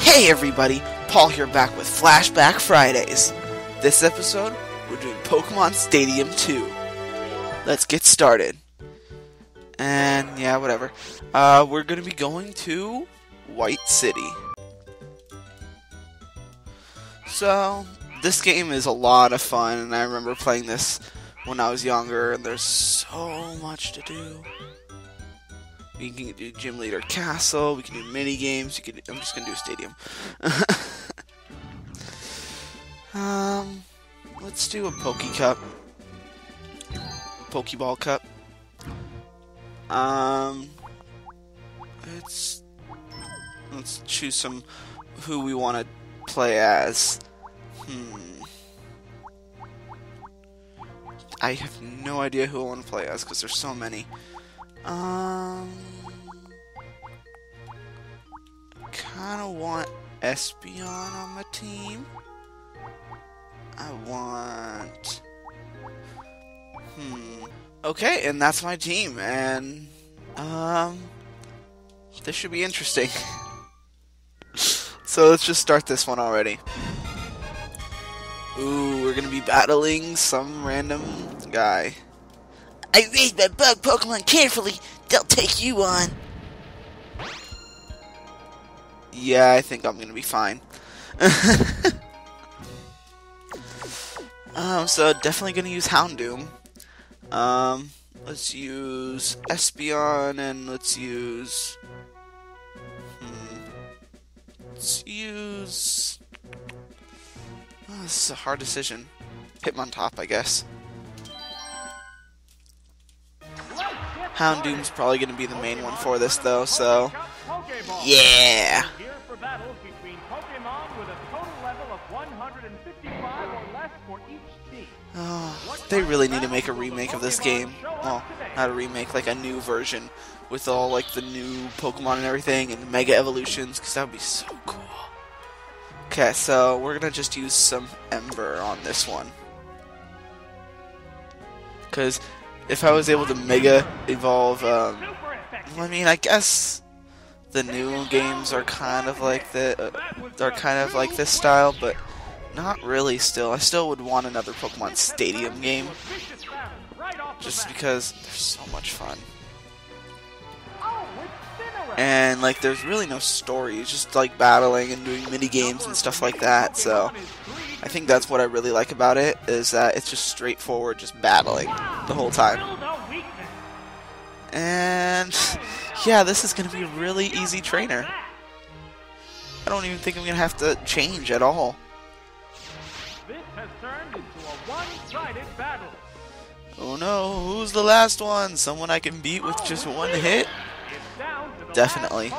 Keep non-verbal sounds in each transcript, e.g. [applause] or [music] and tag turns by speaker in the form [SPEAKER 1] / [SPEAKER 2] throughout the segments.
[SPEAKER 1] Hey everybody, Paul here back with Flashback Fridays. This episode, we're doing Pokemon Stadium 2. Let's get started. And yeah, whatever. Uh, we're gonna be going to White City. So, this game is a lot of fun, and I remember playing this when I was younger, and there's so much to do. We can do Gym Leader Castle. We can do mini games. You can. I'm just gonna do a stadium. [laughs] um, let's do a Poke Cup. Pokeball Cup. Um, let's let's choose some who we want to play as. Hmm. I have no idea who I want to play as because there's so many. Um, kind of want Espeon on my team. I want. Hmm. Okay, and that's my team, and um, this should be interesting. [laughs] so let's just start this one already. Ooh, we're gonna be battling some random guy. I raised my bug Pokemon carefully. They'll take you on. Yeah, I think I'm gonna be fine. [laughs] um, so definitely gonna use Houndoom. Um, let's use Espeon and let's use. Hmm, let's use. Oh, this is a hard decision. Hitmontop, I guess. Houndoom's probably going to be the main one for this, though, so... Yeah! Oh, [sighs] they really need to make a remake of this game. Well, not a remake, like a new version with all like the new Pokemon and everything and Mega Evolutions, because that would be so cool. Okay, so we're gonna just use some Ember on this one. Because if I was able to Mega Evolve, um, I mean, I guess the new games are kind of like the uh, are kind of like this style, but not really. Still, I still would want another Pokemon Stadium game, just because they're so much fun. And like, there's really no story. It's just like battling and doing mini games and stuff like that. So, I think that's what I really like about it is that it's just straightforward, just battling the whole time. And [laughs] yeah, this is to be a really easy trainer. I don't even think I'm to have to change at all. Oh no, who's the last one? Someone I can beat with just one hit? Definitely.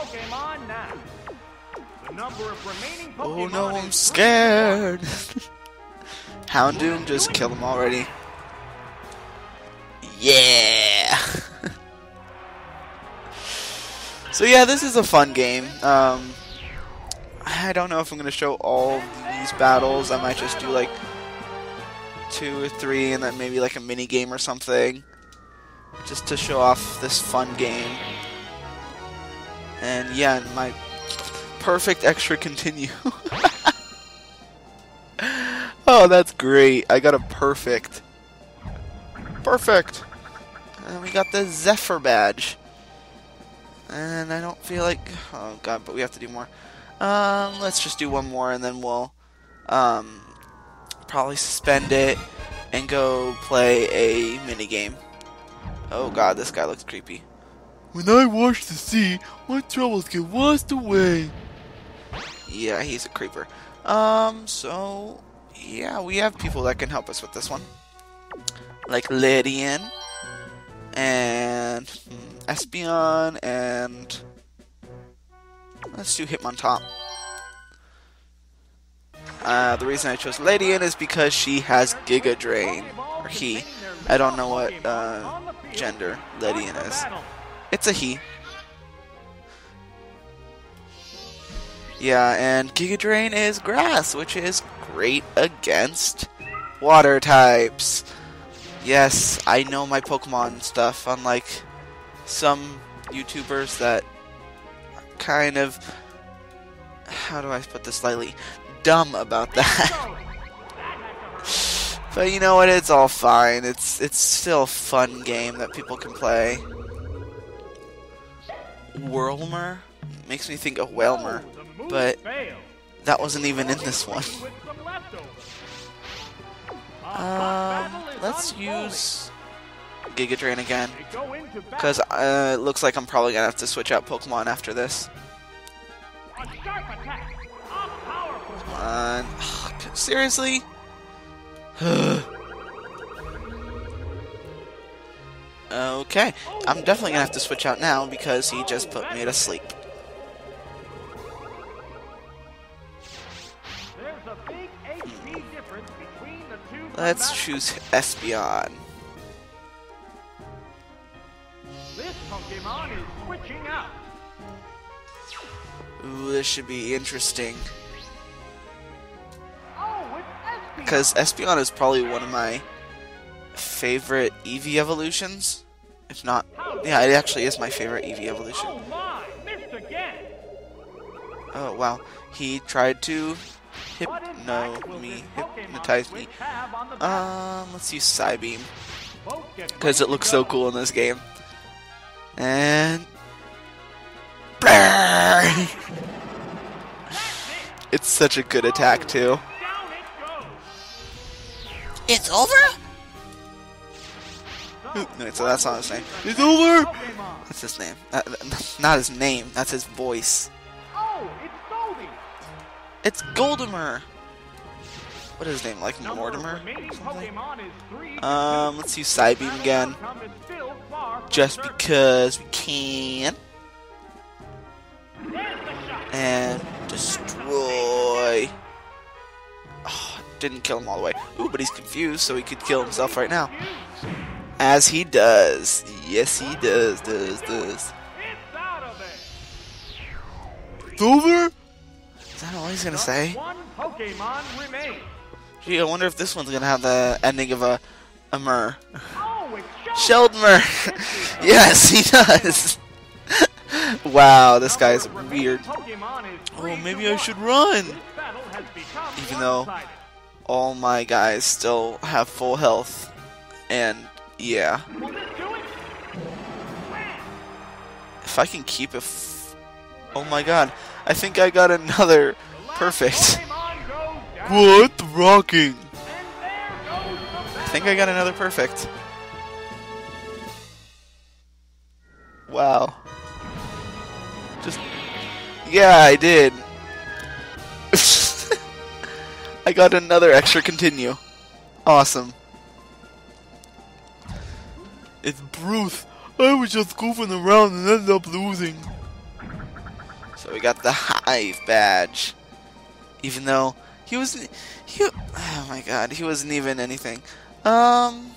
[SPEAKER 1] Oh no, I'm scared. [laughs] Houndoom, just kill him already. Yeah! [laughs] so yeah, this is a fun game. Um, I don't know if I'm going to show all these battles. I might just do like two or three and then maybe like a mini game or something. Just to show off this fun game. And yeah, my perfect extra continue. [laughs] oh, that's great. I got a perfect. Perfect. And we got the Zephyr badge. And I don't feel like... Oh, God, but we have to do more. Um, let's just do one more, and then we'll um, probably suspend it and go play a mini game. Oh, God, this guy looks creepy. When I wash the sea, my troubles get washed away. Yeah, he's a creeper. Um, so, yeah, we have people that can help us with this one. Like Lydian, and hmm, Espeon, and let's do Hitmontop. Uh, the reason I chose Lydian is because she has Giga Drain, or he. I don't know what uh, gender Lydian is. It's a he. Yeah, and Giga Drain is grass, which is great against water types. Yes, I know my Pokemon stuff, unlike some YouTubers that kind of how do I put this slightly dumb about that. but you know what? It's all fine. It's it's still a fun game that people can play. Whirlmer makes me think of Wailmer, but that wasn't even in this one. Um, let's use Giga Drain again, because uh, it looks like I'm probably gonna have to switch out Pokemon after this. On, [sighs] seriously? [sighs] okay, I'm definitely gonna have to switch out now because he just put me to sleep. Let's choose Espeon. This Pokemon is switching out. Ooh, this should be interesting. Because oh, Espeon is probably one of my favorite Eevee evolutions. If not, yeah, it actually is my favorite Eevee evolution. Oh, wow. He tried to hypno me, hypnotize me. Um, let's use Psybeam. Because it looks so cool in this game. And... [laughs] it's such a good attack, too. It's over? Hmm, no, so that's not his name. It's over! That's his name. Uh, not his name, that's his voice. Oh, it's Goldimer! What is his name, like Mortimer? Um, let's use Psybeam again. Just because we can. And destroy. Oh, didn't kill him all the way. Ooh, but he's confused, so he could kill himself right now. As he does. Yes, he does, does, does. It's over? that all he's gonna say? Gee, I wonder if this one's gonna have the ending of a a Mur. Oh, Sheldmer! [laughs] yes, he does! [laughs] wow, this guy's weird. Oh, maybe I should run! Even though all my guys still have full health. And, yeah. If I can keep it... oh my god. I think I got another [laughs] perfect. What? Rocking. I think I got another perfect. Wow. Just... Yeah, I did. I got another extra continue. Awesome. It's Bruce. I was just goofing around and ended up losing. So we got the Hive badge. Even though he was he oh my god, he wasn't even anything. Um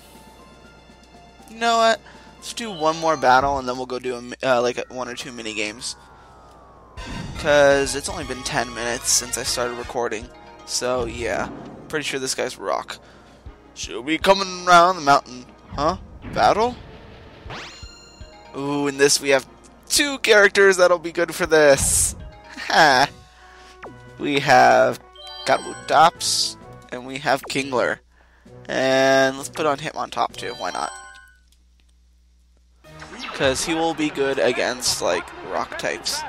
[SPEAKER 1] You know what? Let's do one more battle and then we'll go do a, uh, like a, one or two mini games. Cuz it's only been 10 minutes since I started recording. So, yeah. Pretty sure this guy's rock. She'll be coming around the mountain. Huh? Battle? Ooh, in this we have two characters that'll be good for this. Ha! we have Kabutops, and we have Kingler. And let's put on Hitmontop too, why not? Because he will be good against, like, rock types.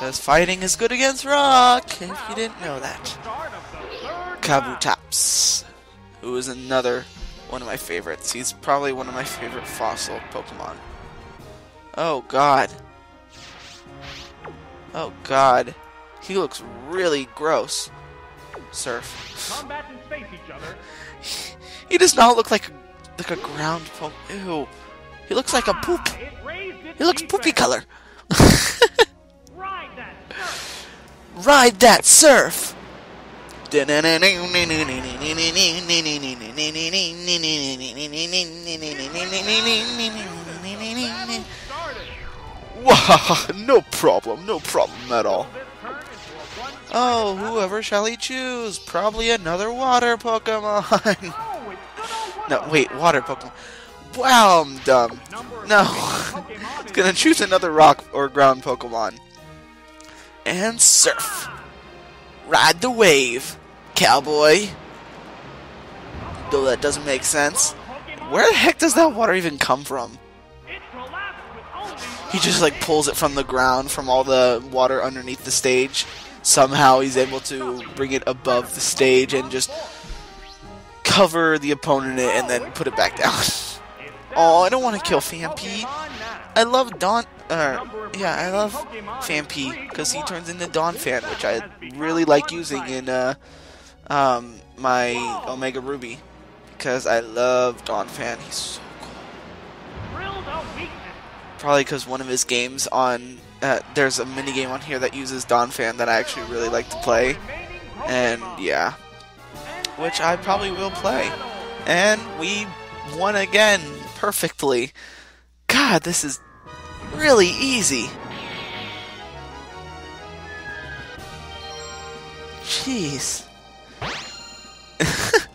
[SPEAKER 1] Because fighting is good against rock, if you didn't know that. Kabutops, who is another one of my favorites. He's probably one of my favorite fossil Pokemon. Oh god. Oh god. He looks really gross. Surf. [laughs] he does not look like a, like a ground Pokemon. Ew. He looks like a poop. He looks poopy color. [laughs] Ride that surf. [laughs] No problem, no problem at all. Oh, whoever shall he choose? Probably another water Pokemon. [laughs] no, wait, water Pokemon. Wow, I'm dumb. No. [laughs] He's gonna choose another rock or ground Pokemon. And surf. Ride the wave, cowboy. Though that doesn't make sense. Where the heck does that water even come from? He just like pulls it from the ground from all the water underneath the stage. Somehow he's able to bring it above the stage and just cover the opponent in it and then put it back down. [laughs] oh, I don't want to kill Phanpy. I love Don. Uh, yeah, I love Phanpy because he turns into Donphan, which I really like using in uh, um, my Omega Ruby because I love Donphan. He's so cool. Probably because one of his games on uh, there's a mini game on here that uses Donphan that I actually really like to play, and yeah, which I probably will play. And we won again perfectly. God, this is really easy. Jeez. [laughs]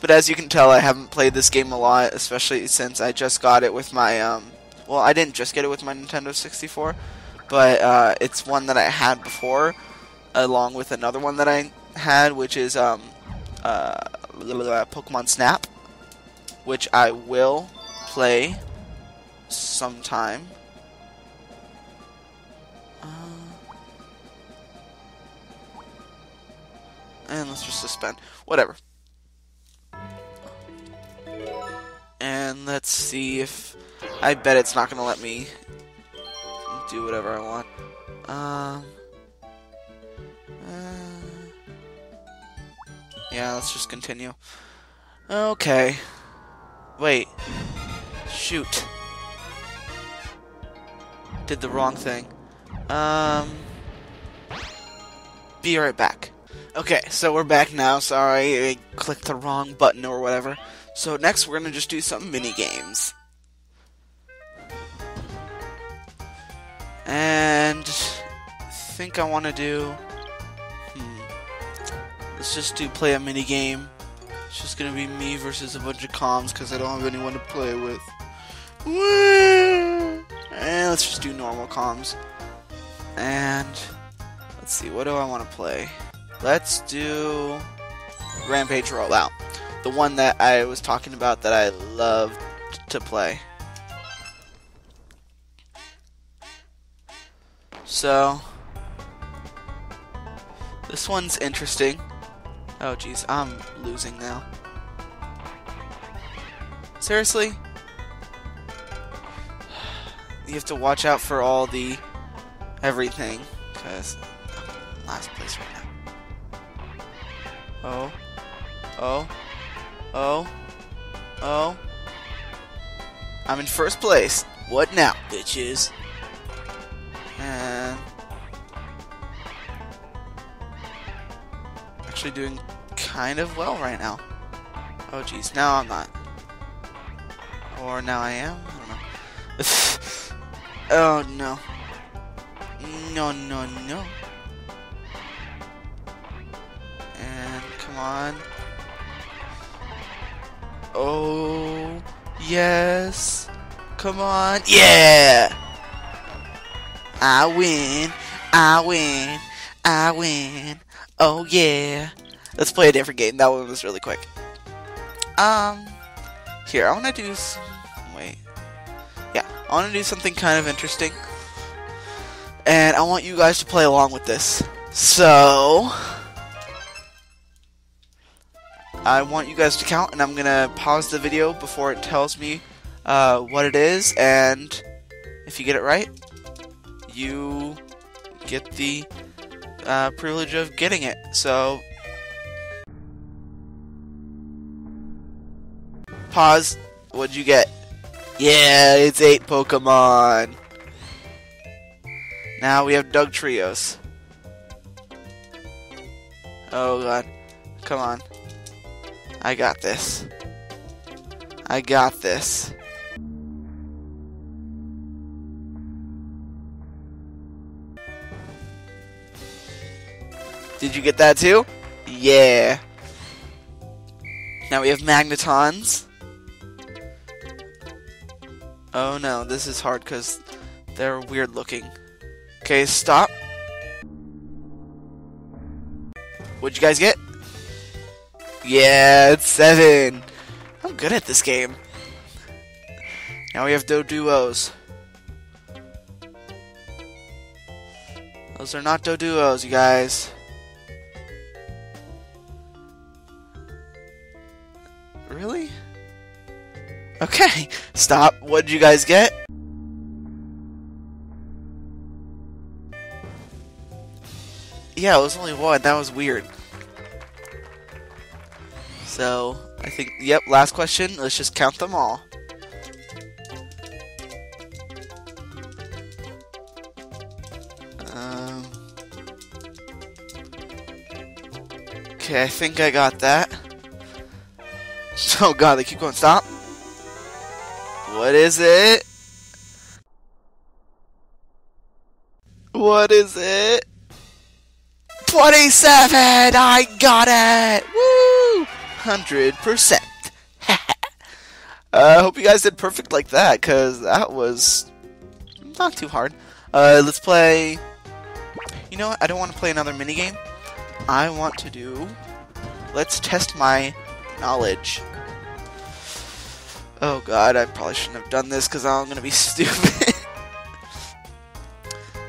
[SPEAKER 1] but as you can tell, I haven't played this game a lot, especially since I just got it with my, um, well, I didn't just get it with my Nintendo 64, but uh, it's one that I had before, along with another one that I had, which is um, uh, Pokemon Snap, which I will play sometime. Uh, and let's just suspend. Whatever. And let's see if... I bet it's not going to let me do whatever I want. Um... Uh, yeah, let's just continue. Okay. Wait. Shoot did the wrong thing. Um, be right back. Okay, so we're back now. Sorry, I clicked the wrong button or whatever. So next we're gonna just do some mini games. And I think I want to do. Hmm. Let's just do play a mini game. It's just gonna be me versus a bunch of comms because I don't have anyone to play with. Woo! And let's just do normal comms. And let's see, what do I want to play? Let's do Rampage Rollout. The one that I was talking about that I love to play. So, this one's interesting. Oh jeez, I'm losing now. Seriously? You have to watch out for all the everything, because last place right now. Oh, oh, oh, oh. I'm in first place. What now, bitches? And actually doing kind of well right now. Oh geez, now I'm not. Or now I am? I don't know. [laughs] Oh no. No, no, no. And come on. Oh, yes. Come on. Yeah. I win. I win. I win. Oh yeah. Let's play a different game. That one was really quick. Um, here I want to do. Some. I want to do something kind of interesting. And I want you guys to play along with this. So... I want you guys to count, and I'm going to pause the video before it tells me uh, what it is, and if you get it right, you get the uh, privilege of getting it. So, pause. What'd you get? Yeah, it's eight Pokemon. Now we have Dugtrios. Oh god. Come on. I got this. I got this. Did you get that too? Yeah. Now we have Magnetons Oh no, this is hard because they're weird looking. Okay, stop. What'd you guys get? Yeah, it's seven. I'm good at this game. Now we have Doduos. Those are not do duos, you guys. Okay, stop. What did you guys get? Yeah, it was only one. That was weird. So, I think, yep, last question. Let's just count them all. Um, okay, I think I got that. [laughs] Oh god, they keep going. Stop. What is it? What is it? 27! I got it! Woo! 100%. I [laughs] uh, hope you guys did perfect like that, because that was not too hard. Uh, let's play... You know what? I don't want to play another minigame. I want to do... Let's test my knowledge. Oh god, I probably shouldn't have done this because I'm going to be [laughs] stupid.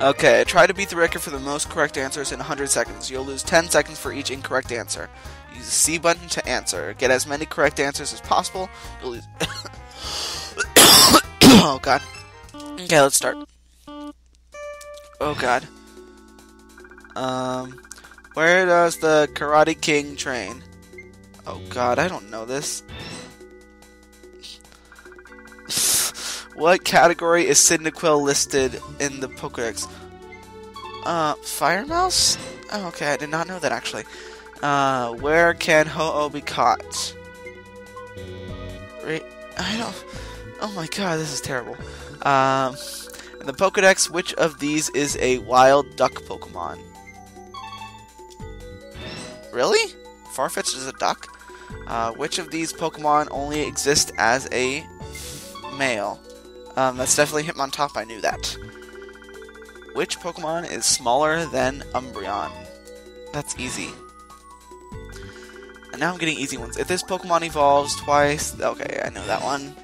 [SPEAKER 1] okay, try to beat the record for the most correct answers in 100 seconds. You'll lose 10 seconds for each incorrect answer. Use the C button to answer. Get as many correct answers as possible. You'll lose... [coughs] oh god. Okay, let's start. Oh god. Um, where does the Karate King train? Oh god, I don't know this. What category is Cyndaquil listed in the Pokedex? Uh, Fire Mouse? Oh, okay, I did not know that actually. Uh, where can Ho-Oh be caught? Right, I don't... Oh my god, this is terrible. Um, in the Pokedex, which of these is a wild duck Pokemon? Really? Farfetch'd is a duck? Uh, which of these Pokemon only exist as a male? Um, that's definitely Hitmontop, I knew that. Which Pokemon is smaller than Umbreon? That's easy. And now I'm getting easy ones. If this Pokemon evolves twice... Okay, I know that one.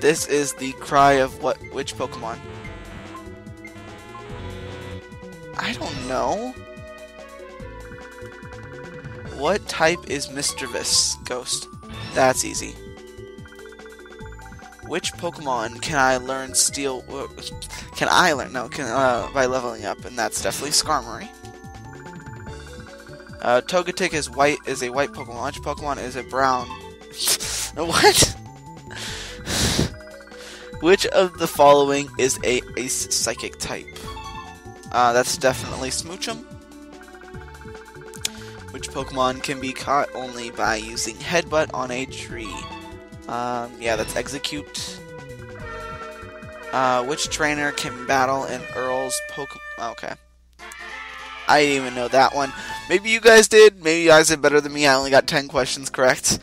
[SPEAKER 1] This is the cry of what? Which Pokemon? I don't know. What type is Misdreavus Ghost? That's easy. Which Pokemon can I learn Steel? Can I learn? No, can uh, by leveling up, and that's definitely Skarmory. Uh, Togetic is white. Is a white Pokemon. Which Pokemon is a brown? [laughs] what? [laughs] Which of the following is a Ace Psychic type? Uh, that's definitely Smoochum. Which Pokemon can be caught only by using Headbutt on a tree? Um, yeah, that's Exeggcute. Uh, which trainer can battle in Earl's Pokemon? Okay. I didn't even know that one. Maybe you guys did. Maybe you guys did better than me. I only got 10 questions correct.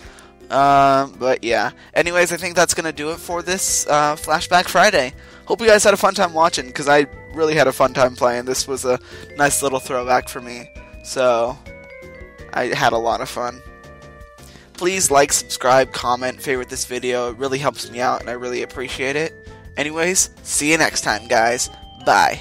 [SPEAKER 1] Um, but yeah. Anyways, I think that's going to do it for this uh, Flashback Friday. Hope you guys had a fun time watching, because I really had a fun time playing. This was a nice little throwback for me. So, I had a lot of fun. Please like, subscribe, comment, favorite this video. It really helps me out and I really appreciate it. Anyways, see you next time, guys. Bye.